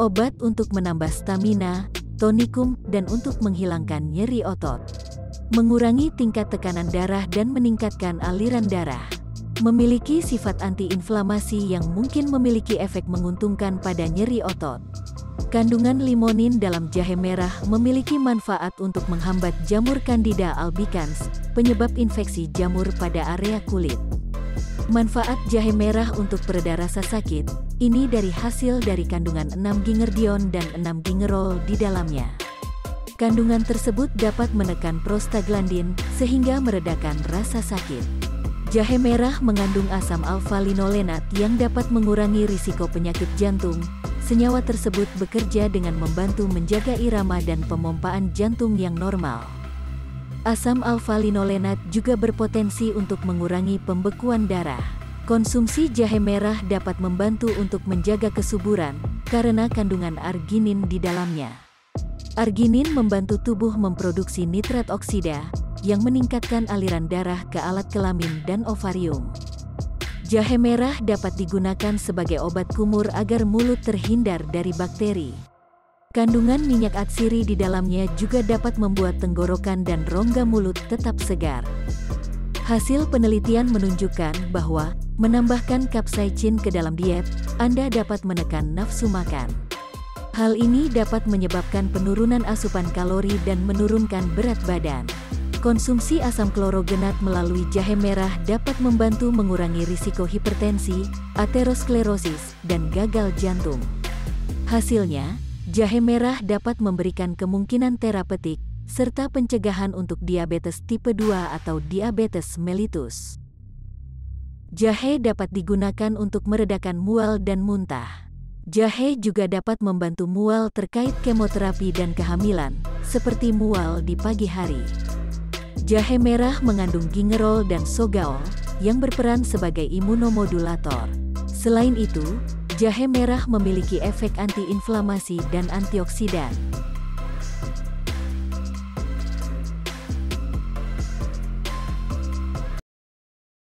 obat untuk menambah stamina, tonikum, dan untuk menghilangkan nyeri otot. Mengurangi tingkat tekanan darah dan meningkatkan aliran darah. Memiliki sifat antiinflamasi yang mungkin memiliki efek menguntungkan pada nyeri otot. Kandungan limonin dalam jahe merah memiliki manfaat untuk menghambat jamur Candida albicans, penyebab infeksi jamur pada area kulit. Manfaat jahe merah untuk pereda rasa sakit, ini dari hasil dari kandungan 6 gingerdion dan 6 gingerol di dalamnya. Kandungan tersebut dapat menekan prostaglandin sehingga meredakan rasa sakit. Jahe merah mengandung asam alfa-linolenat yang dapat mengurangi risiko penyakit jantung, Senyawa tersebut bekerja dengan membantu menjaga irama dan pemompaan jantung yang normal. Asam alfa-linolenat juga berpotensi untuk mengurangi pembekuan darah. Konsumsi jahe merah dapat membantu untuk menjaga kesuburan karena kandungan arginin di dalamnya. Arginin membantu tubuh memproduksi nitrat oksida yang meningkatkan aliran darah ke alat kelamin dan ovarium. Jahe merah dapat digunakan sebagai obat kumur agar mulut terhindar dari bakteri. Kandungan minyak atsiri di dalamnya juga dapat membuat tenggorokan dan rongga mulut tetap segar. Hasil penelitian menunjukkan bahwa menambahkan capsaicin ke dalam diet, Anda dapat menekan nafsu makan. Hal ini dapat menyebabkan penurunan asupan kalori dan menurunkan berat badan. Konsumsi asam klorogenat melalui jahe merah dapat membantu mengurangi risiko hipertensi, aterosklerosis, dan gagal jantung. Hasilnya, jahe merah dapat memberikan kemungkinan terapeutik serta pencegahan untuk diabetes tipe 2 atau diabetes mellitus. Jahe dapat digunakan untuk meredakan mual dan muntah. Jahe juga dapat membantu mual terkait kemoterapi dan kehamilan, seperti mual di pagi hari. Jahe merah mengandung gingerol dan sogaol yang berperan sebagai imunomodulator. Selain itu, jahe merah memiliki efek antiinflamasi dan antioksidan.